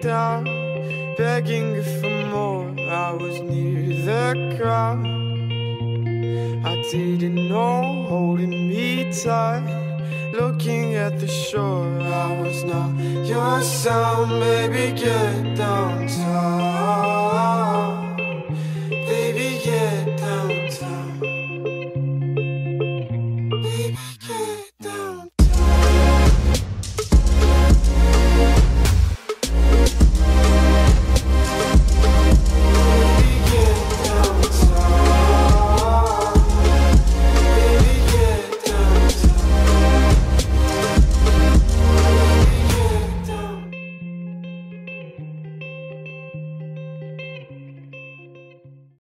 Down, begging for more. I was near the ground. I didn't know holding me tight. Looking at the shore, I was not your sound, baby. Get down tight.